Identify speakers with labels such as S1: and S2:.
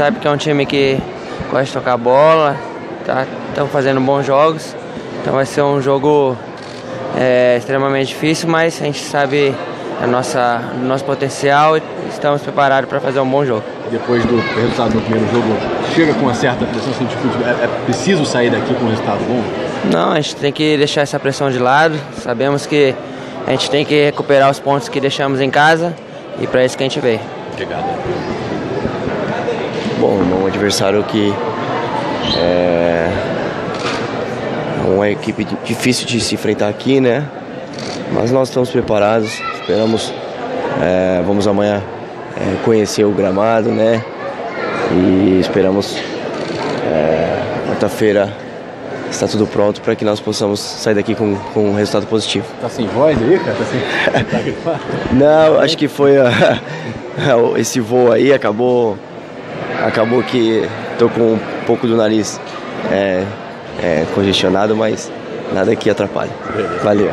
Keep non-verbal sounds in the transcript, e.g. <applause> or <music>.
S1: sabe que é um time que gosta de tocar bola, estão tá, fazendo bons jogos. Então vai ser um jogo é, extremamente difícil, mas a gente sabe a nossa, o nosso potencial e estamos preparados para fazer um bom jogo.
S2: Depois do resultado do primeiro jogo, chega com uma certa pressão, assim, tipo, é, é preciso sair daqui com um resultado bom?
S1: Não, a gente tem que deixar essa pressão de lado. Sabemos que a gente tem que recuperar os pontos que deixamos em casa e para isso que a gente veio.
S2: Obrigado.
S3: Bom, um adversário que é uma equipe difícil de se enfrentar aqui, né? Mas nós estamos preparados, esperamos, é, vamos amanhã é, conhecer o gramado, né? E esperamos é, quarta-feira está tudo pronto para que nós possamos sair daqui com, com um resultado positivo.
S2: Tá sem voz aí, cara? Tá sem... <laughs>
S3: Não, acho que foi <laughs> esse voo aí acabou acabou que tô com um pouco do nariz é, é, congestionado, mas nada que atrapalhe. Valeu.